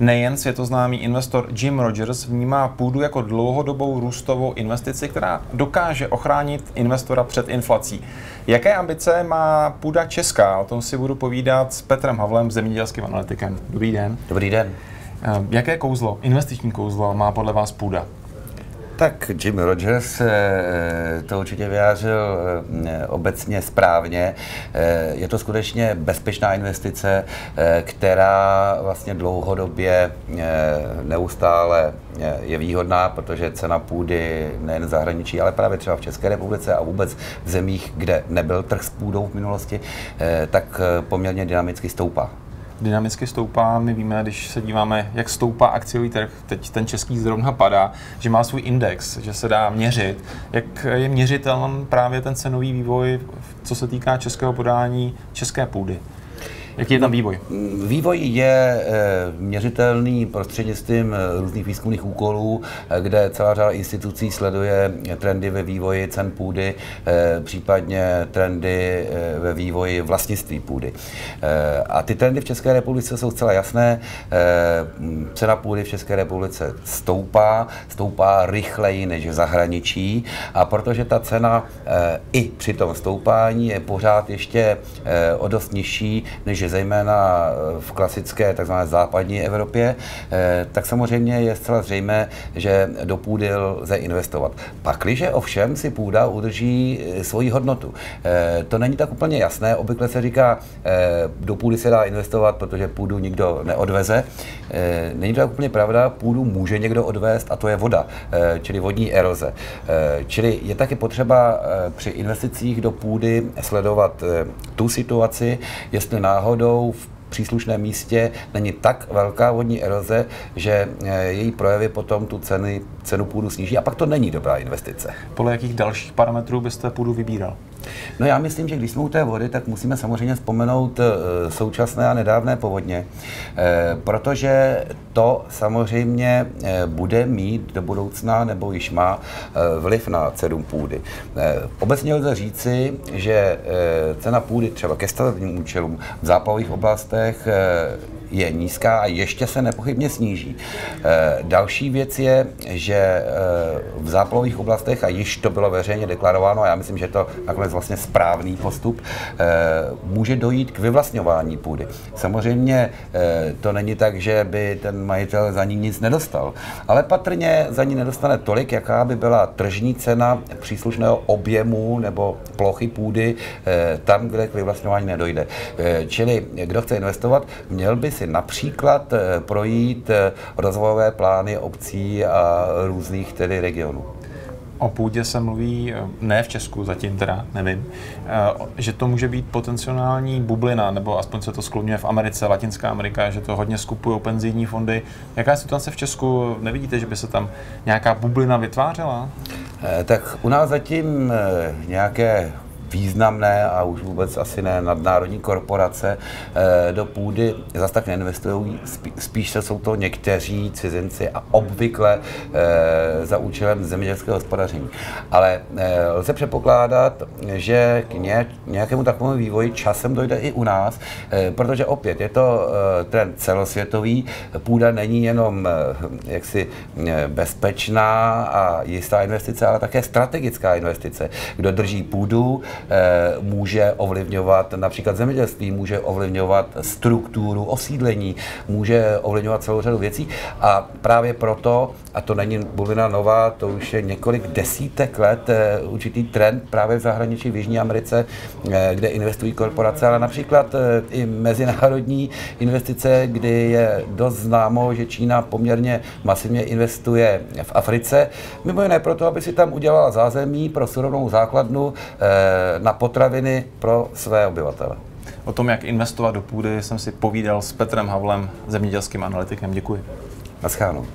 nejen světoznámý investor Jim Rogers vnímá půdu jako dlouhodobou růstovou investici, která dokáže ochránit investora před inflací. Jaké ambice má půda česká? O tom si budu povídat s Petrem Havlem, zemědělským analytikem. Dobrý den. Dobrý den. Jaké kouzlo, investiční kouzlo má podle vás půda? Tak Jim Rogers eh, to určitě vyjádřil eh, obecně správně. Eh, je to skutečně bezpečná investice, která vlastně dlouhodobě neustále je výhodná, protože cena půdy nejen v zahraničí, ale právě třeba v České republice a vůbec v zemích, kde nebyl trh s půdou v minulosti, tak poměrně dynamicky stoupá dynamicky stoupá. My víme, když se díváme, jak stoupá akciový trh, teď ten český zrovna padá, že má svůj index, že se dá měřit. Jak je měřitelný právě ten cenový vývoj, co se týká českého podání české půdy? Jaký je tam vývoj? Vývoj je eh, měřitelný prostřednictvím eh, různých výzkumných úkolů, eh, kde celá řada institucí sleduje trendy ve vývoji cen půdy, případně trendy ve vývoji vlastnictví půdy. A ty trendy v České republice jsou zcela jasné. Cena půdy v České republice stoupá, stoupá rychleji než v zahraničí a protože ta cena i při tom stoupání je pořád ještě o dost nižší než zejména eh, v klasické tzv. západní Evropě, eh, tak samozřejmě je zcela zřejmé, že do půdy lze investovat. Pakliže ovšem si půda udrží eh, svoji hodnotu. To není tak úplně jasné. Obvykle se říká, do půdy se dá investovat, protože půdu nikdo neodveze. Není to tak úplně pravda, půdu může někdo odvést a to je voda, čili vodní eroze. Čili je taky potřeba při investicích do půdy sledovat tu situaci, jestli náhodou náhodou v příslušném místě není tak velká vodní eroze, že eh, její projevy potom tu ceny, cenu půdu sníží a pak to není dobrá investice. Podle jakých dalších parametrů byste půdu vybíral? No já myslím, že když jsme u té vody, tak musíme samozřejmě vzpomenout eh, současné a nedávné povodně, eh, protože to samozřejmě eh, bude mít do budoucna nebo již má vliv na cenu půdy. Obecně lze říci, že cena půdy třeba ke stavebním účelům v záplavových oblastech je nízká a ještě se nepochybně sníží. E, další věc je, že e, v záplavových oblastech, a již to bylo veřejně deklarováno, a já myslím, že to nakonec vlastně správný postup, e, může dojít k vyvlastňování půdy. Samozřejmě to není tak, že by ten majitel za ní nic nedostal, ale patrně za ní nedostane tolik, jaká by byla tržní cena příslušného objemu nebo plochy půdy tam, kde k vyvlastňování nedojde. Čili kdo chce investovat, měl by si například eh, projít eh, rozvojové plány obcí a různých tedy regionů. O půdě se mluví, eh, ne v Česku zatím teda, nevím, že to může být potenciální bublina, nebo aspoň se to skloňuje v Americe, Latinská Amerika, že to hodně skupují penzijní fondy. Jaká je situace v Česku? Nevidíte, že by se tam nějaká bublina vytvářela? Tak u nás zatím nějaké významné a už vůbec asi ne nadnárodní korporace eh, do půdy zase tak neinvestují, spíš se jsou to někteří cizinci a obvykle eh, za účelem zemědělského hospodaření. Ale eh, lze předpokládat, že k nějakému takovému vývoji časem dojde i u nás, protože opět je to trend celosvětový. Půda není jenom jaksi bezpečná a jistá investice, ale také strategická investice. Kdo drží půdu, může ovlivňovat například zemědělství, může ovlivňovat strukturu osídlení, může ovlivňovat celou řadu věcí. A právě proto, a to není buvina nová, to už je několik desítek let eh, určitý trend právě v zahraničí v Jižní Americe, eh, kde investují korporace, ale například i mezinárodní investice, kdy je dost známo, že Čína poměrně masivně investuje v Africe, mimo jiné proto, aby si tam udělala zázemí pro surovou základnu na potraviny pro své obyvatele. O tom, jak investovat do půdy, jsem si povídal s Petrem Havlem, zemědělským analytikem. Děkuji. Naschánu.